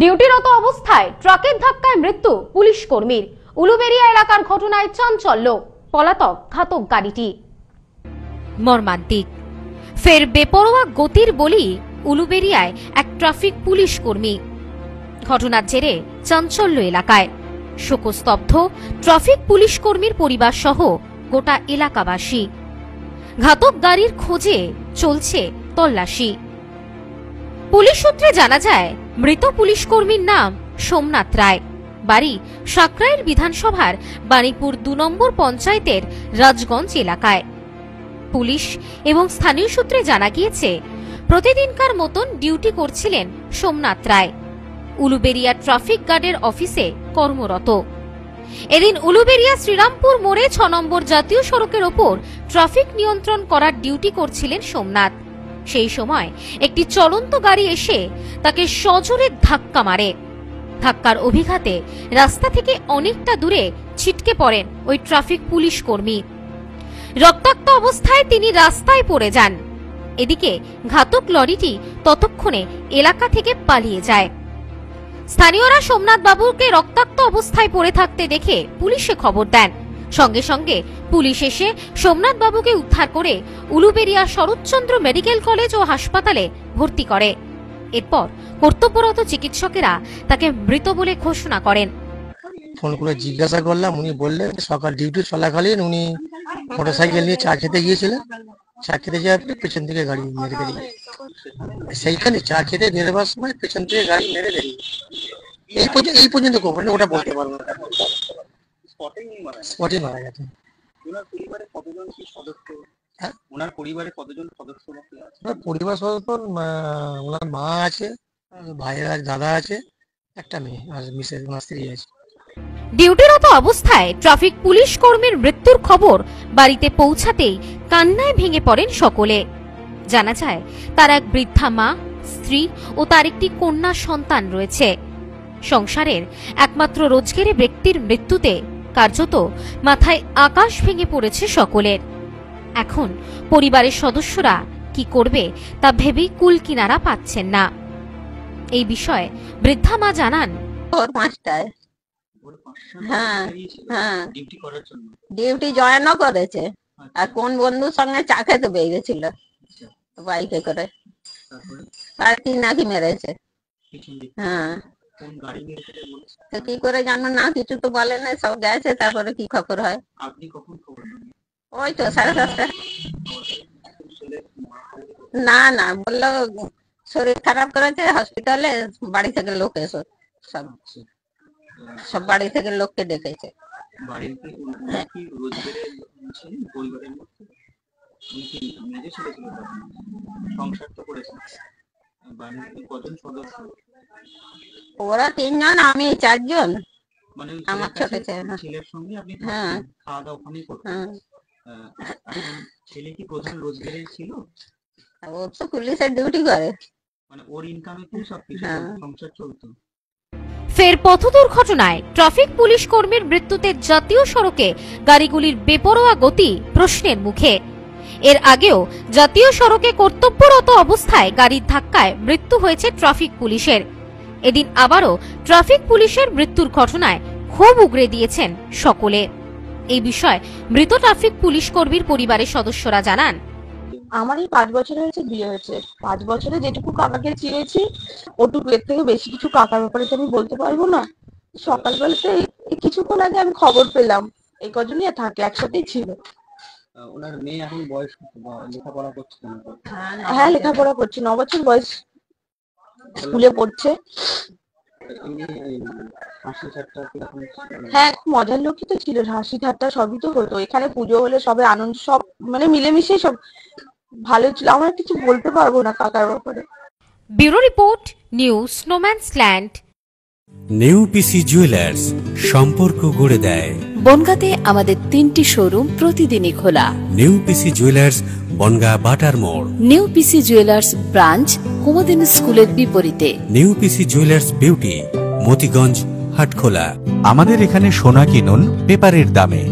ডিউটিরত অবস্থায় ট্রাকের ধাক্কায় মৃত্যু পুলিশ কর্মীর। উলুবেরিয়া এলাকার ঘটনায় চাঞ্চল্য। পলাতক ঘাতক গাড়িটি। মর্মান্তিক। ফের বেপরোয়া গতির বলি উলুবেরিয়ায় এক ট্রাফিক পুলিশ কর্মী। ঘটনার জেরে চাঞ্চল্য এলাকায়। শোকস্তব্ধ ট্রাফিক পুলিশ কর্মীর পরিবার সহ গোটা এলাকাবাসী। ঘাতক গাড়ির খোঁজে চলছে তল্লাশি। পুলিশ সূত্রে জানা যায় মৃত পুলিশ কর্মীর নাম সোমনাথ রায়। বাড়ি সাকরাইল বিধানসভার বাণীপুর দু নম্বর পঞ্চায়েতের রাজগঞ্জ এলাকায়। পুলিশ এবং স্থানীয় সূত্রে জানা গিয়েছে, প্রতিদিনকার মতন ডিউটি করছিলেন সোমনাথ রায়। উলুবেরিয়া ট্রাফিক গার্ডের অফিসে কর্মরত। এদিন উলুবেরিয়া শ্রীরামপুর মোড়ে ছ নম্বর জাতীয় সড়কের ওপর ট্রাফিক নিয়ন্ত্রণ করার ডিউটি করছিলেন সোমনাথ। সেই সময় একটি চলন্ত গাড়ি এসে তাকে সজোরে ধাক্কা মারে। ধাক্কার অভিঘাতে রাস্তা থেকে অনেকটা দূরে ছিটকে পড়েন ওই ট্রাফিক পুলিশ কর্মী। রক্তাক্ত অবস্থায় তিনি রাস্তায় পড়ে যান। এদিকে ঘাতক লরিটি ততক্ষণে এলাকা থেকে পালিয়ে যায়। স্থানীয়রা সোমনাথ বাবুকে রক্তাক্ত অবস্থায় পড়ে থাকতে দেখে পুলিশে খবর দেন। সঙ্গে সঙ্গে পুলিশ এসে সোমনাথ বাবুকে উদ্ধার করে উলুবেরিয়া শরৎচন্দ্র মেডিকেল কলেজ ও হাসপাতালে ভর্তি করে। এরপর কর্তব্যরত চিকিৎসকেরা তাকে মৃত বলে ঘোষণা করেন। ফোন করে জিজ্ঞাসা করলাম, উনি বললেন, সকাল ডিউটি চলাকালীন উনি মোটরসাইকেল নিয়ে চা খেতে গিয়েছিলেন। চা খেতে যাওয়ার পরে পেছন থেকে গাড়ি মেরে বেরিয়ে সেইখানে চা খেতে বেরোবার সময় পেছন থেকে গাড়ি মেরে বেরিয়ে এই পর্যন্ত এই পর্যন্ত খবর ওটা বলতে পারব না। স্পটে মারা গেছে। ওনার পরিবারে কতজন কি সদস্য? হ্যাঁ? ওনার পরিবারে কতজন সদস্য ওনার পরিবার সদস্য ওনার মা আছে ভাইয়ের দাদা আছে একটা মেয়ে আর মিসেস ওনার স্ত্রী আছে। ডিউটিরত অবস্থায় ট্রাফিক পুলিশ কর্মীর মৃত্যুর খবর বাড়িতে পৌঁছাতেই কান্নায় ভেঙে পড়েন সকলে। জানা যায় তার এক বৃদ্ধা মা স্ত্রী ও তার একটি কন্যা সন্তান রয়েছে। সংসারের একমাত্র রোজগেরে ব্যক্তির মৃত্যুতে কার্যত মাথায় আকাশ ভেঙে পড়েছে সকলের। এখন পরিবারের সদস্যরা কি করবে তা ভেবেই কুল কিনারা পাচ্ছেন না। এই বিষয়ে বৃদ্ধা মা জানান ভোর পাঁচটায় হ্যাঁ, হ্যাঁ। ডিউটি জয়েনও করেছে। আর কোন বন্ধুর সঙ্গে চা খেতে বেরিয়েছিল। বাইকে করে। আর কি নাকি মেরেছে। হ্যাঁ। কি করে জানো না কিছু তো বলে না সব গেছে তারপরে কি খবর হয়? আপনি কখন খবর ওই তো সাড়ে সাতটা। না না বলল শরীর খারাপ করেছে হসপিটালে বাড়ি থেকে লোক এসো সব আচ্ছা। সব বাড়ি থেকে লোককে ডেকেছে। তখন? সংসার তো বাড়িতে কজন সদস্য? ওরা তিনজন আমি চারজন। মানে আমার ছোট ছেলে। ছেলের সঙ্গে আপনি হ্যাঁ। খাওয়া দাওয়া ওখানেই করতেন। হ্যাঁ। ছেলে কি প্রধান রোজগারেই ছিল? ও তো পুলিশের ডিউটি করে। মানে ওর ইনকামে কি সবকিছু হ্যাঁ। সংসার চলতো? ফের পথ দুর্ঘটনায় ট্রাফিক পুলিশ কর্মীর মৃত্যুতে জাতীয় সড়কে গাড়িগুলির বেপরোয়া গতি প্রশ্নের মুখে। এর আগেও জাতীয় সড়কে কর্তব্যরত অবস্থায় গাড়ির ধাক্কায় মৃত্যু হয়েছে ট্রাফিক পুলিশের। এদিন আবারও ট্রাফিক পুলিশের মৃত্যুর ঘটনায় ক্ষোভ উগরে দিয়েছেন সকলে। এই বিষয়ে মৃত ট্রাফিক পুলিশ কর্মীর পরিবারের সদস্যরা জানান। আমার এই পাঁচ বছর হয়েছে বিয়ে হয়েছে। পাঁচ বছরে যেটুকু কাকাকে চিনেছি ওটুকু এর থেকে বেশি কিছু কাকার ব্যাপারে তো আমি বলতে পারব না। সকালবেলাতে কিছুক্ষণ আগে আমি খবর পেলাম। এই কজনই থাকে একসাথেই ছিল। ওনার মেয়ে এখন বয়স কত? লেখাপড়া করছে হ্যাঁ লেখাপড়া করছে। ন বছর বয়স স্কুলে পড়ছে। হ্যাঁ খুব মজার লোকই তো ছিল। হাসি ঠাট্টা সবই তো হতো। এখানে পুজো হলে সবাই আনন্দ সব মানে মিলেমিশে সব ভালো ছিল। আমরা কিছু বলতে পারব না কাকার ব্যাপারে। Bureau report new snowman's land. New PC jewellers সম্পর্ক গড়ে দেয়। বনগাঁতে আমাদের তিনটি শোরুম প্রতিদিনই খোলা। New PC jewellers Bongaon Batar মোড়। নিউ পিসি জুয়েলার্স ব্রাঞ্চ কুমদিন স্কুলের বিপরীতে। New PC jewellers beauty Motiganj Hatkhola. আমাদের এখানে সোনা কিনুন পেপারের দামে।